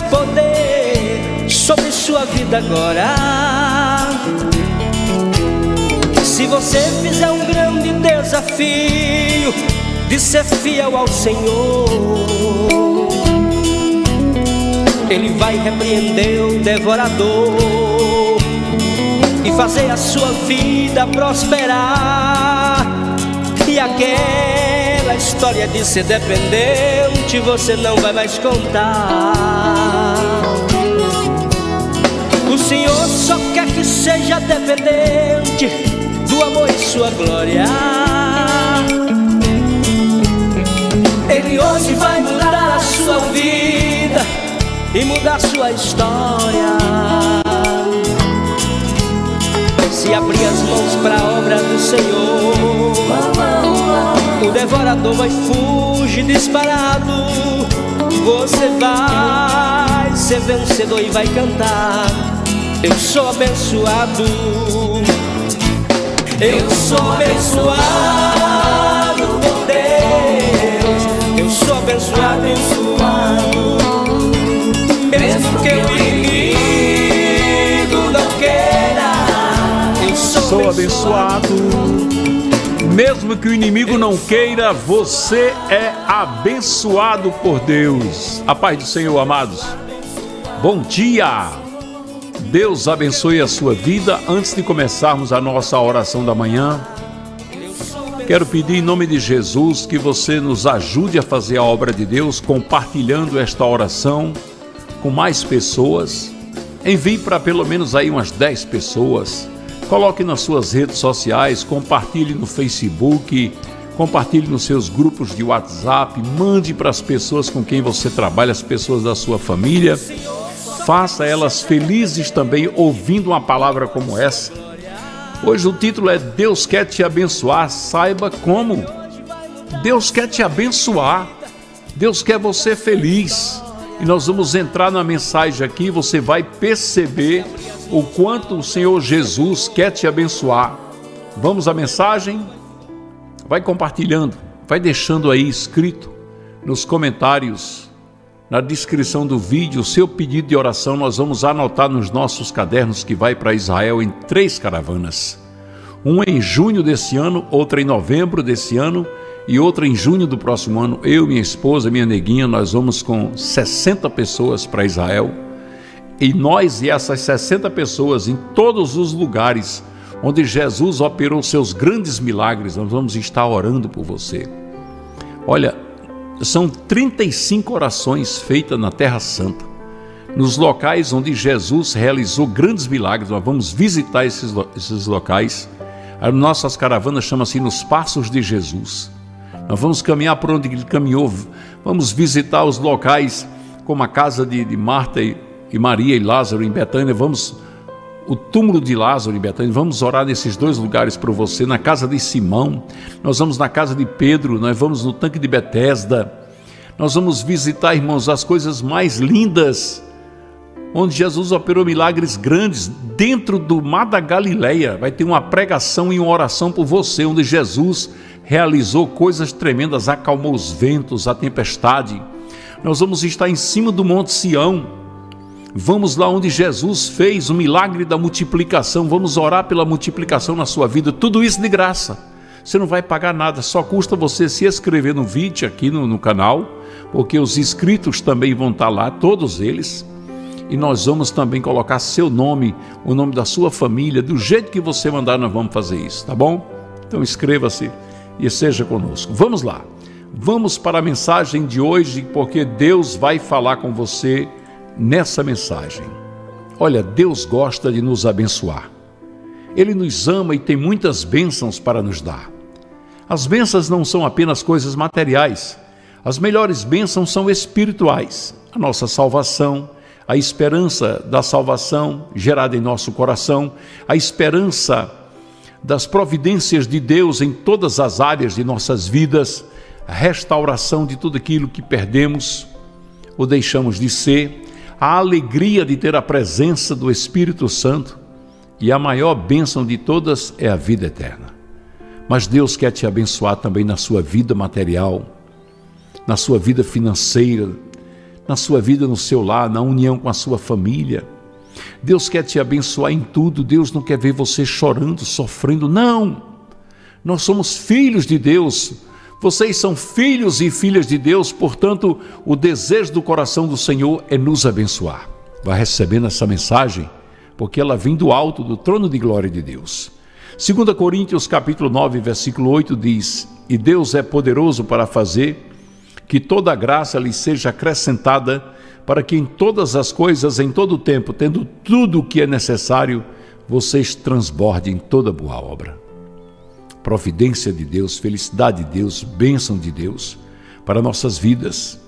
poder sobre sua vida agora. Se você fizer um grande desafio de ser fiel ao Senhor, Ele vai repreender o devorador e fazer a sua vida prosperar. E aquela história de ser dependente você não vai mais contar. O Senhor só quer que seja dependente do amor e sua glória. Ele hoje vai mudar a sua vida e mudar sua história. Se abrir as mãos para a obra do Senhor, o devorador vai fugir disparado. Você vai ser vencedor e vai cantar. Eu sou abençoado. Eu sou abençoado por Deus. Eu sou abençoado, abençoado. Mesmo que o inimigo não queira, eu sou, Sou abençoado. Mesmo que o inimigo não queira, você é abençoado por Deus. A paz do Senhor, amados. Bom dia. Deus abençoe a sua vida. Antes de começarmos a nossa oração da manhã, quero pedir em nome de Jesus que você nos ajude a fazer a obra de Deus, compartilhando esta oração com mais pessoas. Envie para pelo menos aí umas 10 pessoas. Coloque nas suas redes sociais, compartilhe no Facebook, compartilhe nos seus grupos de WhatsApp, mande para as pessoas com quem você trabalha, as pessoas da sua família. Faça elas felizes também ouvindo uma palavra como essa. Hoje o título é Deus quer te abençoar, saiba como. Deus quer te abençoar. Deus quer você feliz. E nós vamos entrar na mensagem aqui, você vai perceber o quanto o Senhor Jesus quer te abençoar. Vamos à mensagem? Vai compartilhando, vai deixando aí escrito nos comentários, na descrição do vídeo, o seu pedido de oração. Nós vamos anotar nos nossos cadernos que vai para Israel em três caravanas. Uma em junho desse ano, outra em novembro desse ano e outra em junho do próximo ano. Eu, minha esposa, minha neguinha, nós vamos com 60 pessoas para Israel. E nós e essas 60 pessoas em todos os lugares onde Jesus operou seus grandes milagres, nós vamos estar orando por você. Olha, são 35 orações feitas na Terra Santa, nos locais onde Jesus realizou grandes milagres. Nós vamos visitar esses, esses locais. As nossas caravanas chamam-se Nos Passos de Jesus. Nós vamos caminhar por onde ele caminhou, vamos visitar os locais como a casa de, de Marta e, e Maria e Lázaro em Betânia, vamos o túmulo de Lázaro em Betânia, vamos orar nesses dois lugares para você, na casa de Simão, nós vamos na casa de Pedro, nós vamos no tanque de Betesda, nós vamos visitar, irmãos, as coisas mais lindas, onde Jesus operou milagres grandes, dentro do mar da Galileia, vai ter uma pregação e uma oração por você, onde Jesus realizou coisas tremendas, acalmou os ventos, a tempestade. Nós vamos estar em cima do Monte Sião, Vamos lá onde Jesus fez o milagre da multiplicação. Vamos orar pela multiplicação na sua vida. Tudo isso de graça. Você não vai pagar nada, só custa você se inscrever no vídeo aqui no, no canal, porque os inscritos também vão estar lá, todos eles. E nós vamos também colocar seu nome, o nome da sua família, do jeito que você mandar, nós vamos fazer isso, tá bom? Então inscreva-se e seja conosco. Vamos lá. Vamos para a mensagem de hoje, porque Deus vai falar com você nessa mensagem. Olha, Deus gosta de nos abençoar. Ele nos ama e tem muitas bênçãos para nos dar. As bênçãos não são apenas coisas materiais. As melhores bênçãos são espirituais. A nossa salvação, a esperança da salvação gerada em nosso coração, a esperança das providências de Deus em todas as áreas de nossas vidas, a restauração de tudo aquilo que perdemos ou deixamos de ser, a alegria de ter a presença do Espírito Santo e a maior bênção de todas é a vida eterna. Mas Deus quer te abençoar também na sua vida material, na sua vida financeira, na sua vida, no seu lar, na união com a sua família. Deus quer te abençoar em tudo. Deus não quer ver você chorando, sofrendo. Não! Nós somos filhos de Deus. Vocês são filhos e filhas de Deus, portanto, o desejo do coração do Senhor é nos abençoar. Vai recebendo essa mensagem, porque ela vem do alto, do trono de glória de Deus. 2 Coríntios capítulo 9, versículo 8 diz: "E Deus é poderoso para fazer que toda graça lhe seja acrescentada, para que em todas as coisas, em todo o tempo, tendo tudo o que é necessário, vocês transbordem toda boa obra." Providência de Deus, felicidade de Deus, bênção de Deus para nossas vidas.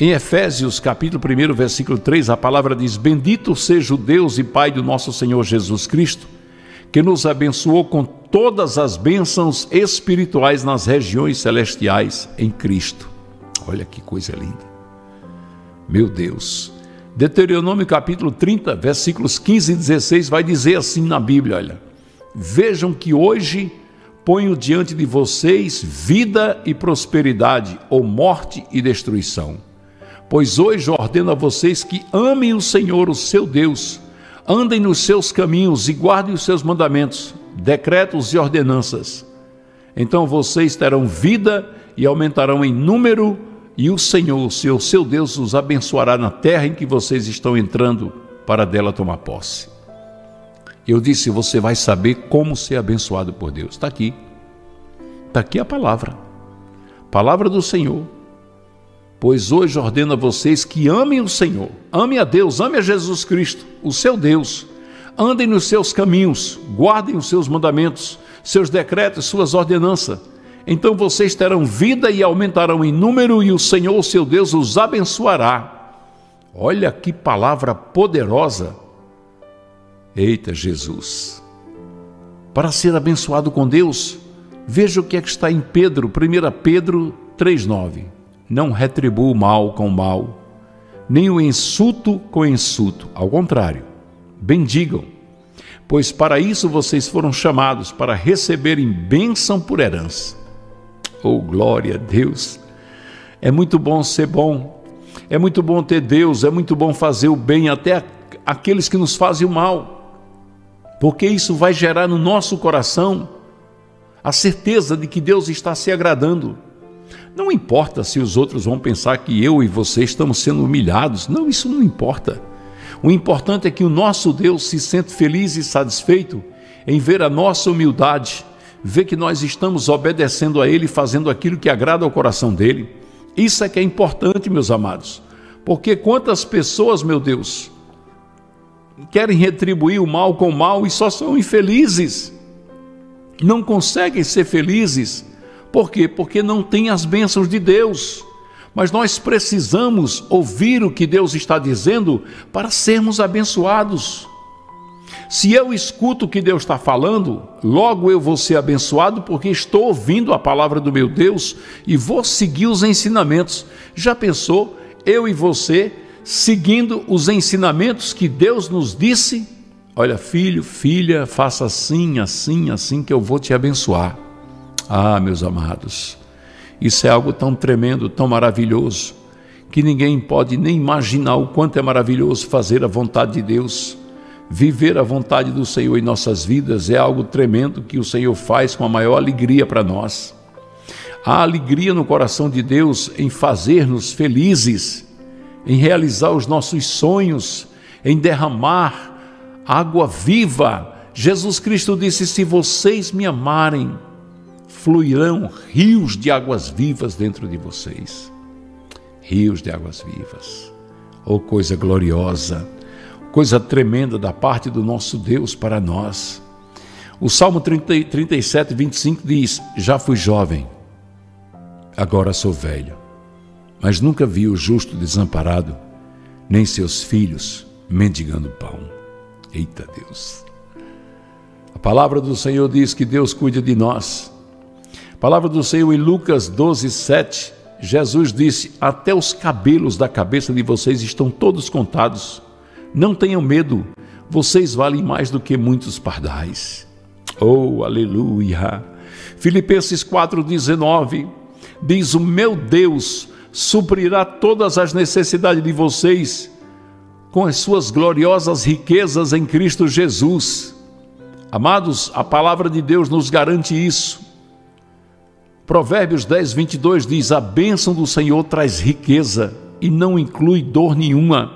Em Efésios, capítulo 1, versículo 3, a palavra diz: Bendito seja o Deus e Pai do nosso Senhor Jesus Cristo, que nos abençoou com todas as bênçãos espirituais nas regiões celestiais em Cristo. Olha que coisa linda. Meu Deus. Deuteronômio capítulo 30, versículos 15 e 16 vai dizer assim na Bíblia, olha: Vejam que hoje ponho diante de vocês vida e prosperidade, ou morte e destruição. Pois hoje ordeno a vocês que amem o Senhor, o seu Deus, andem nos seus caminhos e guardem os seus mandamentos, decretos e ordenanças. Então vocês terão vida e aumentarão em número, e o Senhor, o seu, seu Deus, os abençoará na terra em que vocês estão entrando para dela tomar posse. Eu disse: você vai saber como ser abençoado por Deus. Está aqui. Está aqui a palavra. Palavra do Senhor. Pois hoje ordeno a vocês que amem o Senhor, amem a Deus, amem a Jesus Cristo, o seu Deus. Andem nos seus caminhos, guardem os seus mandamentos, seus decretos, suas ordenanças. Então vocês terão vida e aumentarão em número, e o Senhor, seu Deus, os abençoará. Olha que palavra poderosa Eita Jesus! Para ser abençoado com Deus, veja o que é que está em Pedro, 1 Pedro 3,9. Não retribua o mal com o mal, nem o insulto com insulto. Ao contrário, bendigam, pois para isso vocês foram chamados, para receberem bênção por herança. Oh, glória a Deus! É muito bom ser bom, é muito bom ter Deus, é muito bom fazer o bem até aqueles que nos fazem o mal porque isso vai gerar no nosso coração a certeza de que Deus está se agradando. Não importa se os outros vão pensar que eu e você estamos sendo humilhados, não, isso não importa. O importante é que o nosso Deus se sente feliz e satisfeito em ver a nossa humildade, ver que nós estamos obedecendo a Ele, fazendo aquilo que agrada ao coração dele. Isso é que é importante, meus amados, porque quantas pessoas, meu Deus, querem retribuir o mal com o mal e só são infelizes. Não conseguem ser felizes. Por quê? Porque não têm as bênçãos de Deus. Mas nós precisamos ouvir o que Deus está dizendo para sermos abençoados. Se eu escuto o que Deus está falando, logo eu vou ser abençoado porque estou ouvindo a palavra do meu Deus e vou seguir os ensinamentos. Já pensou? Eu e você seguindo os ensinamentos que Deus nos disse: Olha, filho, filha, faça assim, assim, assim, que eu vou te abençoar. Ah, meus amados, isso é algo tão tremendo, tão maravilhoso, que ninguém pode nem imaginar o quanto é maravilhoso fazer a vontade de Deus. Viver a vontade do Senhor em nossas vidas é algo tremendo que o Senhor faz com a maior alegria para nós. Há alegria no coração de Deus em fazer-nos felizes em realizar os nossos sonhos, em derramar água viva. Jesus Cristo disse: Se vocês me amarem, fluirão rios de águas vivas dentro de vocês. Rios de águas vivas. Oh, coisa gloriosa, coisa tremenda da parte do nosso Deus para nós. O Salmo 30, 37, 25 diz: Já fui jovem, agora sou velho mas nunca vi o justo desamparado, nem seus filhos mendigando pão. Eita Deus! A palavra do Senhor diz que Deus cuida de nós. A palavra do Senhor em Lucas 12, 7, Jesus disse: Até os cabelos da cabeça de vocês estão todos contados. Não tenham medo, vocês valem mais do que muitos pardais. Oh, aleluia! Filipenses 4,19 diz: O meu Deus suprirá todas as necessidades de vocês com as suas gloriosas riquezas em Cristo Jesus. Amados, a palavra de Deus nos garante isso. Provérbios 10, 22 diz: A bênção do Senhor traz riqueza e não inclui dor nenhuma.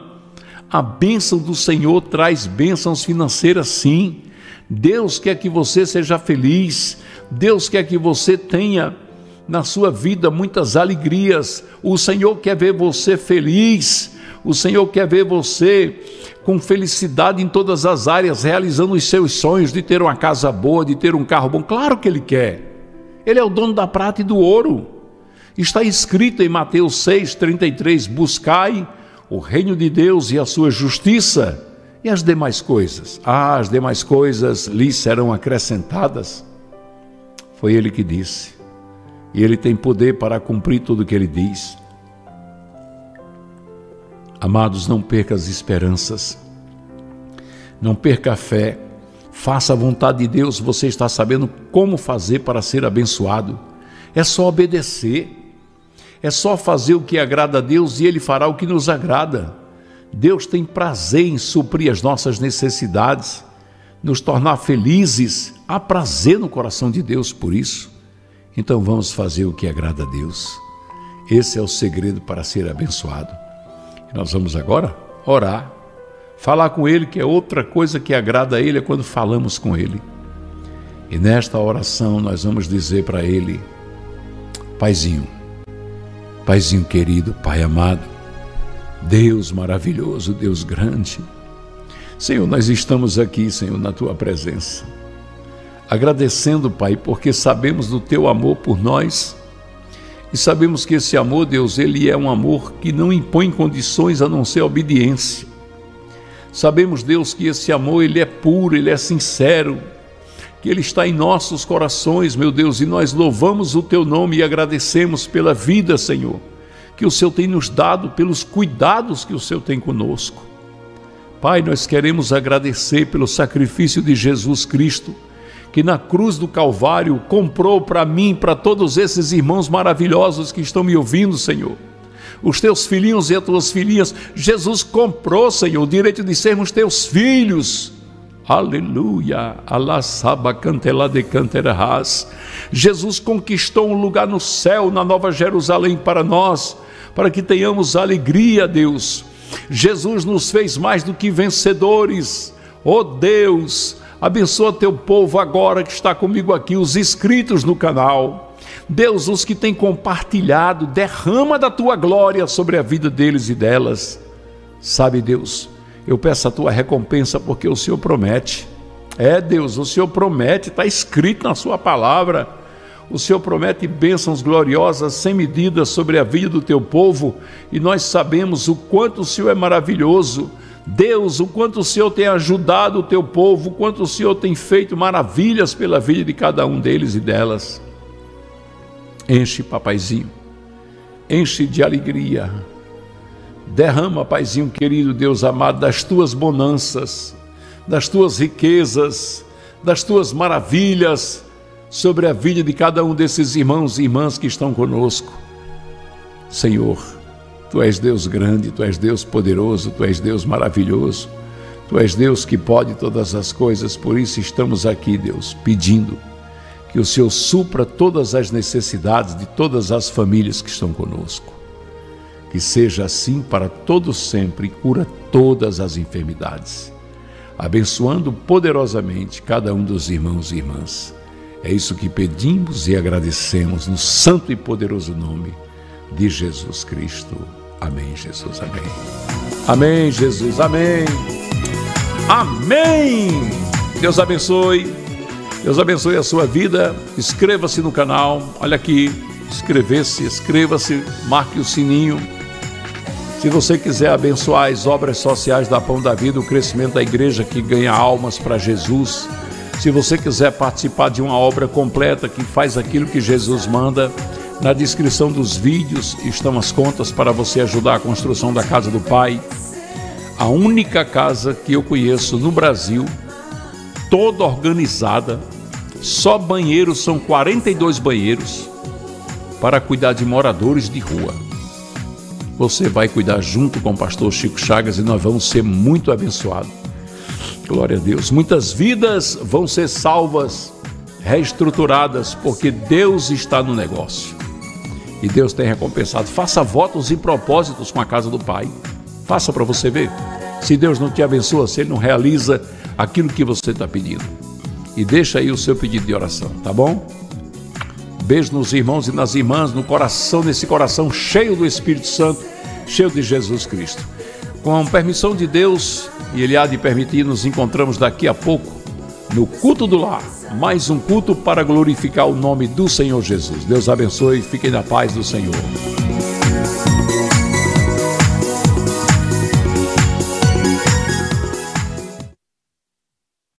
A bênção do Senhor traz bênçãos financeiras, sim. Deus quer que você seja feliz, Deus quer que você tenha na sua vida muitas alegrias. O Senhor quer ver você feliz, o Senhor quer ver você com felicidade em todas as áreas, realizando os seus sonhos de ter uma casa boa, de ter um carro bom. Claro que Ele quer. Ele é o dono da prata e do ouro. Está escrito em Mateus 6,33: Buscai o reino de Deus e a sua justiça, e as demais coisas. Ah, as demais coisas lhes serão acrescentadas. Foi ele que disse. E ele tem poder para cumprir tudo o que ele diz. Amados, não perca as esperanças. Não perca a fé. Faça a vontade de Deus, você está sabendo como fazer para ser abençoado. É só obedecer. É só fazer o que agrada a Deus e Ele fará o que nos agrada. Deus tem prazer em suprir as nossas necessidades, nos tornar felizes. Há prazer no coração de Deus por isso. Então vamos fazer o que agrada a Deus. Esse é o segredo para ser abençoado. Nós vamos agora orar, falar com Ele, que é outra coisa que agrada a Ele é quando falamos com Ele. E nesta oração nós vamos dizer para Ele: Paizinho, Paizinho querido, Pai amado, Deus maravilhoso, Deus grande. Senhor, nós estamos aqui, Senhor, na tua presença. Agradecendo, Pai, porque sabemos do teu amor por nós e sabemos que esse amor, Deus, ele é um amor que não impõe condições a não ser obediência. Sabemos, Deus, que esse amor ele é puro, ele é sincero, que ele está em nossos corações, meu Deus, e nós louvamos o teu nome e agradecemos pela vida, Senhor que o Senhor tem nos dado, pelos cuidados que o Senhor tem conosco. Pai, nós queremos agradecer pelo sacrifício de Jesus Cristo, que na cruz do Calvário comprou para mim, para todos esses irmãos maravilhosos que estão me ouvindo, Senhor. Os teus filhinhos e as tuas filhinhas, Jesus comprou, Senhor, o direito de sermos teus filhos. Aleluia, Allah saba cantela de canterás. Jesus conquistou um lugar no céu, na Nova Jerusalém para nós para que tenhamos alegria, Deus. Jesus nos fez mais do que vencedores. Oh Deus, abençoa teu povo agora que está comigo aqui, os inscritos no canal. Deus, os que têm compartilhado, derrama da tua glória sobre a vida deles e delas. Sabe, Deus, eu peço a tua recompensa porque o Senhor promete. É, Deus, o Senhor promete, está escrito na Sua palavra o Senhor promete bênçãos gloriosas sem medida sobre a vida do teu povo, e nós sabemos o quanto o Senhor é maravilhoso. Deus, o quanto o Senhor tem ajudado o teu povo, o quanto o Senhor tem feito maravilhas pela vida de cada um deles e delas. Enche, papaizinho, enche de alegria. Derrama, paizinho querido, Deus amado, das tuas bonanças, das tuas riquezas, das tuas maravilhas sobre a vida de cada um desses irmãos e irmãs que estão conosco. Senhor, Tu és Deus grande, Tu és Deus poderoso, Tu és Deus maravilhoso, Tu és Deus que pode todas as coisas, por isso estamos aqui, Deus, pedindo que o Senhor supra todas as necessidades de todas as famílias que estão conosco. Que seja assim para todos sempre e cura todas as enfermidades, abençoando poderosamente cada um dos irmãos e irmãs é isso que pedimos e agradecemos no santo e poderoso nome de Jesus Cristo. Amém, Jesus. Amém. Amém, Jesus. Amém. Amém. Deus abençoe. Deus abençoe a sua vida. Inscreva-se no canal. Olha aqui. Inscrever-se, inscreva-se, marque o sininho. Se você quiser abençoar as obras sociais da Pão da Vida, o crescimento da igreja que ganha almas para Jesus, se você quiser participar de uma obra completa que faz aquilo que Jesus manda, na descrição dos vídeos estão as contas para você ajudar a construção da casa do Pai. A única casa que eu conheço no Brasil, toda organizada, só banheiros, são 42 banheiros para cuidar de moradores de rua. Você vai cuidar junto com o pastor Chico Chagas e nós vamos ser muito abençoados. Glória a Deus. Muitas vidas vão ser salvas, reestruturadas, porque Deus está no negócio. E Deus tem recompensado. Faça votos e propósitos com a casa do Pai. Faça para você ver. Se Deus não te abençoa, se Ele não realiza aquilo que você está pedindo. E deixa aí o seu pedido de oração, tá bom? Beijo nos irmãos e nas irmãs, no coração, nesse coração cheio do Espírito Santo, cheio de Jesus Cristo. Com permissão de Deus, e Ele há de permitir, nos encontramos daqui a pouco no culto do lar. Mais um culto para glorificar o nome do Senhor Jesus. Deus abençoe e fiquem na paz do Senhor.